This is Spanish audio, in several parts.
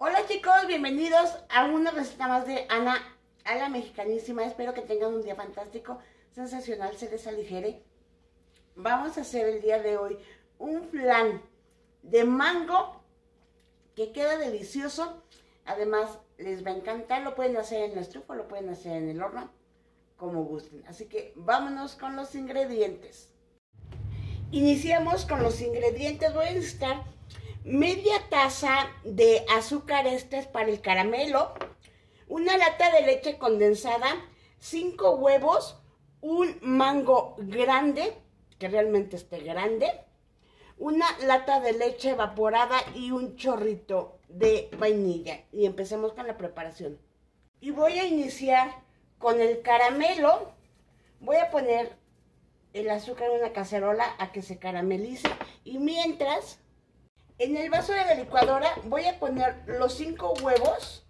Hola chicos, bienvenidos a una receta más de Ana, a la mexicanísima. Espero que tengan un día fantástico, sensacional, se les aligere. Vamos a hacer el día de hoy un flan de mango que queda delicioso. Además, les va a encantar. Lo pueden hacer en la estufa, lo pueden hacer en el horno, como gusten. Así que vámonos con los ingredientes. Iniciamos con los ingredientes. Voy a necesitar media taza de azúcar este es para el caramelo, una lata de leche condensada, cinco huevos, un mango grande, que realmente esté grande, una lata de leche evaporada y un chorrito de vainilla. Y empecemos con la preparación. Y voy a iniciar con el caramelo. Voy a poner el azúcar en una cacerola a que se caramelice. Y mientras en el vaso de la licuadora voy a poner los cinco huevos.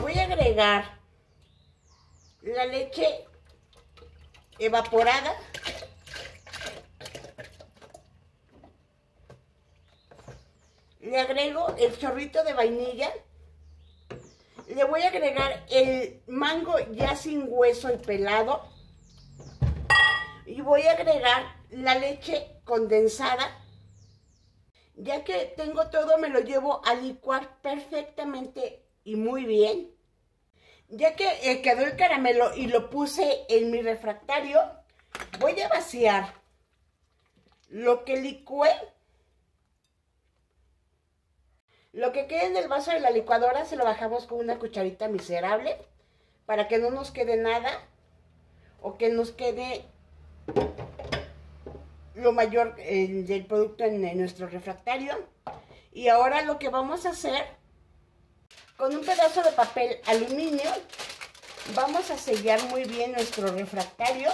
Voy a agregar la leche evaporada. Le agrego el chorrito de vainilla. Le voy a agregar el mango ya sin hueso y pelado. Y voy a agregar la leche condensada ya que tengo todo, me lo llevo a licuar perfectamente y muy bien. Ya que eh, quedó el caramelo y lo puse en mi refractario, voy a vaciar lo que licué. Lo que quede en el vaso de la licuadora se lo bajamos con una cucharita miserable para que no nos quede nada o que nos quede lo mayor eh, del producto en, nuestro refractario. Y ahora lo que vamos a hacer, con un pedazo de papel aluminio, vamos a sellar muy bien nuestro refractario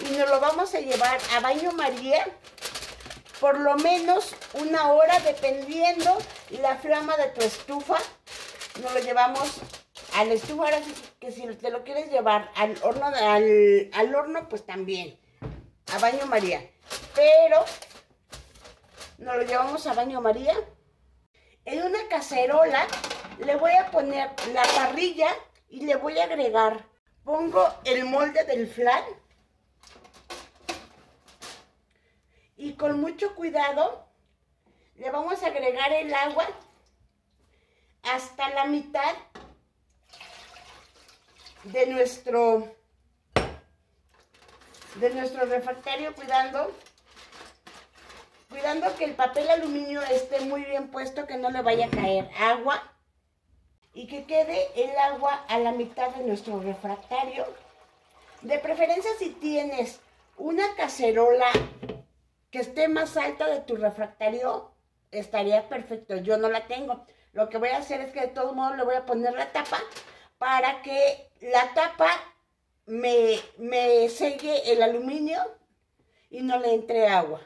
y nos lo vamos a llevar a baño María por lo menos una hora dependiendo la flama de tu estufa. Nos lo llevamos a la estufa, ahora que si te lo quieres llevar al horno, al, al horno pues también a baño María. Pero nos lo llevamos a baño María. En una cacerola le voy a poner la parrilla y le voy a agregar. Pongo el molde del flan. Y con mucho cuidado le vamos a agregar el agua hasta la mitad de nuestro de nuestro refractario cuidando cuidando que el papel aluminio esté muy bien puesto que no le vaya a caer agua y que quede el agua a la mitad de nuestro refractario. De preferencia si tienes una cacerola que esté más alta de tu refractario estaría perfecto. Yo no la tengo. Lo que voy a hacer es que de todos modos le voy a poner la tapa para que la tapa me, me selle el aluminio y no le entre agua.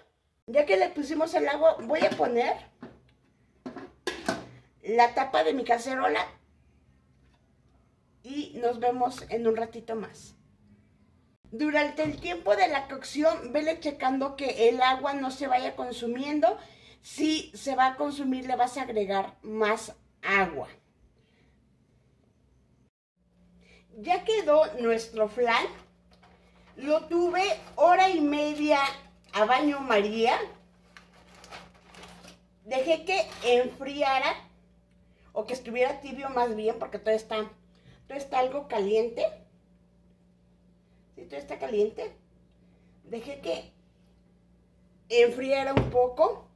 Ya que le pusimos el agua, voy a poner la tapa de mi cacerola y nos vemos en un ratito más. Durante el tiempo de la cocción, vele checando que el agua no se vaya consumiendo. Si se va a consumir, le vas a agregar más agua. Ya quedó nuestro flan. Lo tuve hora y media a baño María. Dejé que enfriara o que estuviera tibio más bien porque todo está, todo está algo caliente. ¿Sí? Todo está caliente. Dejé que enfriara un poco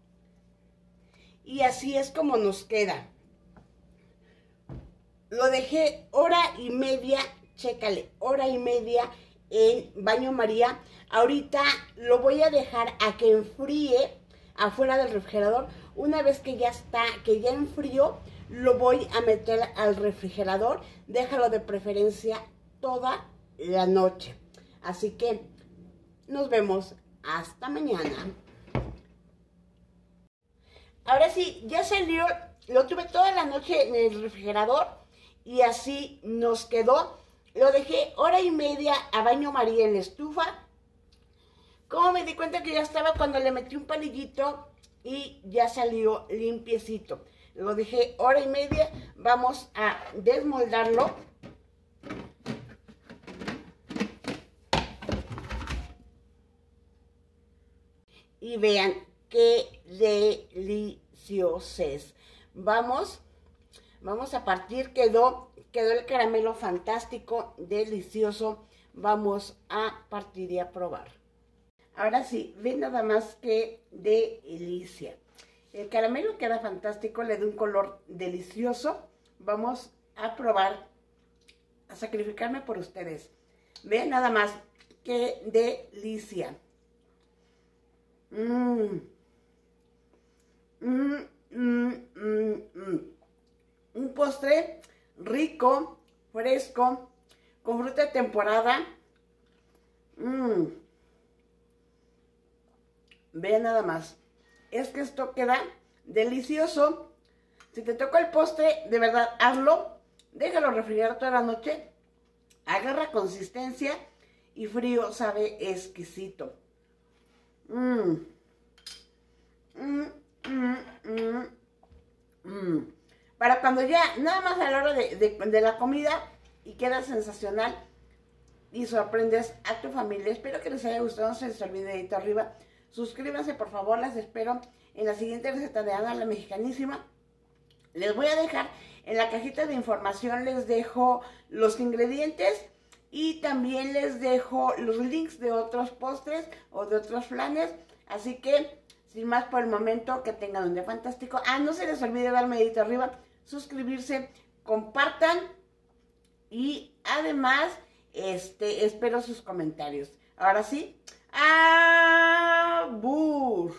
y así es como nos queda. Lo dejé hora y media, chécale, hora y media en baño María. Ahorita lo voy a dejar a que enfríe afuera del refrigerador. Una vez que ya está, que ya enfrió, lo voy a meter al refrigerador. Déjalo de preferencia toda la noche. Así que nos vemos hasta mañana. Ahora sí, ya salió, lo tuve toda la noche en el refrigerador y así nos quedó. Lo dejé hora y media a baño María en la estufa. Como me di cuenta que ya estaba cuando le metí un palillito y ya salió limpiecito. Lo dejé hora y media, vamos a desmoldarlo. Y vean qué delicioso es. Vamos, vamos a partir, quedó, quedó el caramelo fantástico, delicioso. Vamos a partir y a probar. Ahora sí, ven nada más que delicia. El caramelo queda fantástico, le da un color delicioso. Vamos a probar, a sacrificarme por ustedes. Ven nada más, qué delicia. Mmm. Mmm, mmm, mmm, Un postre rico, fresco, con fruta de temporada. Mmm. Vean nada más. Es que esto queda delicioso. Si te toca el postre, de verdad, hazlo. Déjalo refrigerar toda la noche. Agarra consistencia y frío sabe exquisito. Mmm. Mmm, mmm, mmm, Para cuando ya, nada más a la hora de, de la comida y queda sensacional y sorprendes a tu familia. Espero que les haya gustado. No se les olvide dedito arriba Suscríbanse, por favor, las espero en la siguiente receta de Ana, la mexicanísima. Les voy a dejar en la cajita de información, les dejo los ingredientes y también les dejo los links de otros postres o de otros flanes. Así que, sin más por el momento, que tengan un día fantástico. Ah, no se les olvide darme dedito arriba, suscribirse, compartan y además, este, espero sus comentarios. Ahora sí, ¡Abur!